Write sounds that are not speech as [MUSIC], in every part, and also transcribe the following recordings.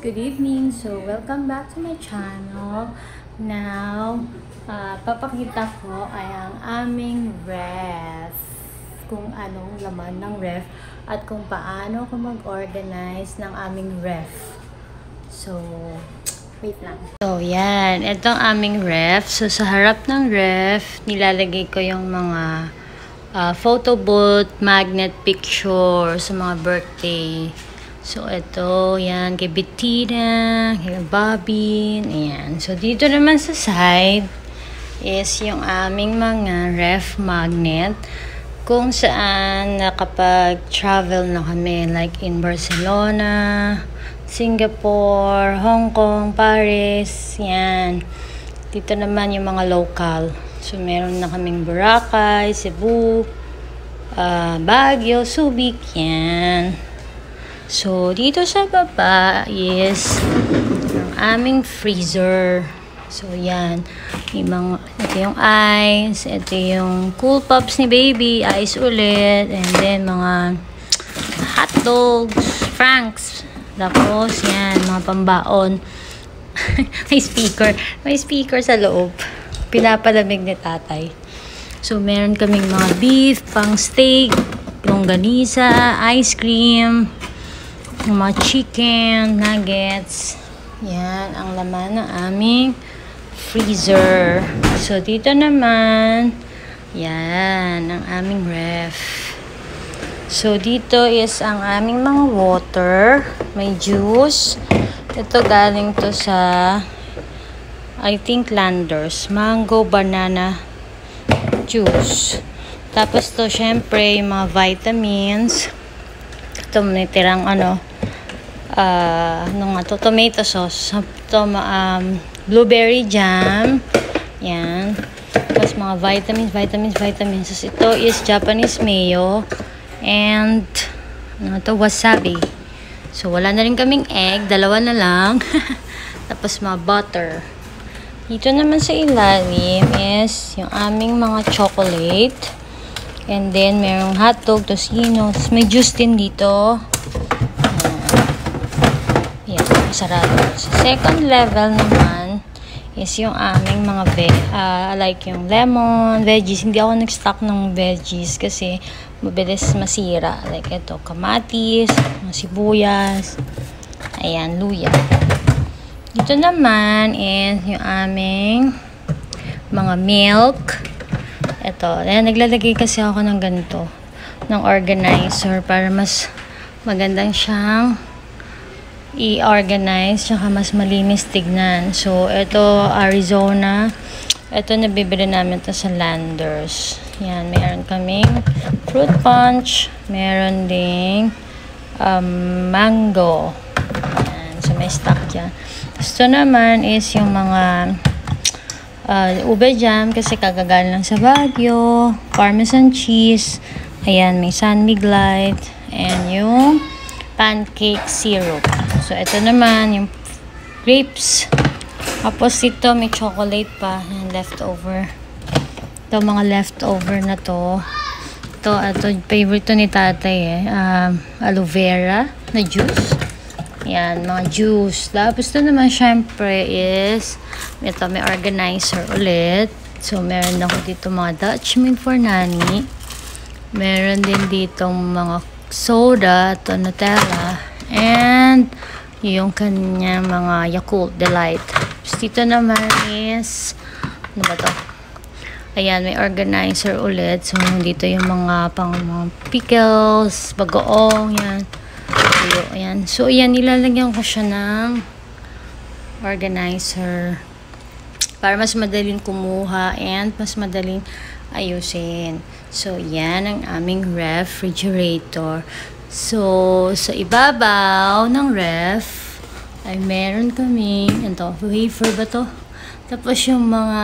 good evening. So, welcome back to my channel. Now, uh, papakita ko ay ang aming ref. Kung anong laman ng ref at kung paano ko mag-organize ng aming ref. So, wait lang. So, yan. Ito ang aming ref. So, sa harap ng ref, nilalagay ko yung mga uh, photo booth, magnet picture sa mga birthday. So, ito, yan, kay Bettina, kay Bobby, ayan. So, dito naman sa side is yung aming mga ref magnet kung saan nakapag-travel na kami like in Barcelona, Singapore, Hong Kong, Paris, yan. Dito naman yung mga local. So, meron na kaming Boracay, Cebu, uh, Baguio, Subic, yan. So, dito sa baba is ang aming freezer. So, yan. Yung mga, ito yung ice. Ito yung cool pops ni baby. Ice ulit. And then, mga hot dogs, franks. Tapos, yan. Mga pambaon. [LAUGHS] May speaker. May speaker sa loob. Pinapalamig ni tatay. So, meron kaming mga beef, pang steak, longganisa, ice cream, yung mga chicken, nuggets. Yan, ang laman ng aming freezer. So, dito naman, yan, ang aming ref. So, dito is ang aming mga water. May juice. Ito galing to sa, I think, Landers. Mango, banana juice. Tapos to, syempre, yung mga vitamins. Ito, tirang ano, uh, ano nga to, tomato sauce, to, um, blueberry jam, yan, tapos mga vitamins, vitamins, vitamins, tapos ito is Japanese mayo, and, ano to, wasabi, so wala na rin kaming egg, dalawa na lang, [LAUGHS] tapos mga butter, dito naman sa ilalim is yung aming mga chocolate, and then merong hotdog, tocino, tapos may juice din dito, sarado. Sa second level naman is yung aming mga ve uh, like yung lemon, veggies. Hindi ako nag-stock ng veggies kasi mabilis masira. Like ito, kamatis, sibuyas, ayan, luya. Dito naman is yung aming mga milk. Ito, ayan, naglalagay kasi ako ng ganito, ng organizer para mas magandang siyang i-organize tsaka mas malinis tignan. So, ito Arizona. Ito nabibili namin to sa Landers. Yan, meron kaming fruit punch. Meron ding um, mango. Yan, so may stock yan. Ito naman is yung mga uh, ube jam kasi kagagal lang sa Baguio. Parmesan cheese. Ayan, may San Miglite. And yung pancake syrup. So, ito naman, yung grapes. Tapos, ito, may chocolate pa. Yung leftover. Ito, mga leftover na to. Ito, ito, favorite to ni tatay eh. Um, aloe vera na juice. Yan, mga juice. Tapos, ito naman, syempre, is, ito, may organizer ulit. So, meron ako dito mga Dutch mint for nani. Meron din dito mga soda, to Nutella, and yung kanya mga Yakult Delight. Dito naman is, ano ba to? Ayan, may organizer ulit. So, dito yung mga pang mga pickles, bagoong, yan. Tuyo, ayan. So, ayan, nilalagyan ko siya ng organizer para mas madaling kumuha and mas madaling ayusin. So, yan ang aming refrigerator. So, sa ibabaw ng ref, ay meron kami, ito, wafer ba to? Tapos yung mga,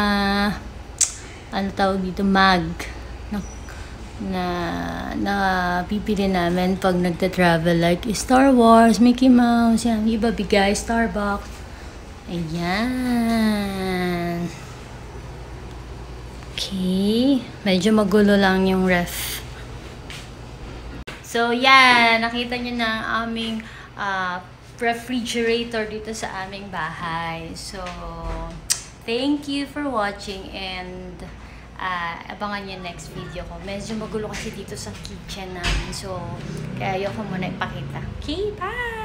ano tawag dito, mag, na, na, na pipili namin pag nagta-travel, like Star Wars, Mickey Mouse, yan, iba bigay, Starbucks. Ayan. Okay. Medyo magulo lang yung ref. So, yan. Nakita nyo na ang aming uh, refrigerator dito sa aming bahay. So, thank you for watching and uh, abangan nyo next video ko. Medyo magulo kasi dito sa kitchen namin. So, kaya ayoko muna ipakita. Okay, bye!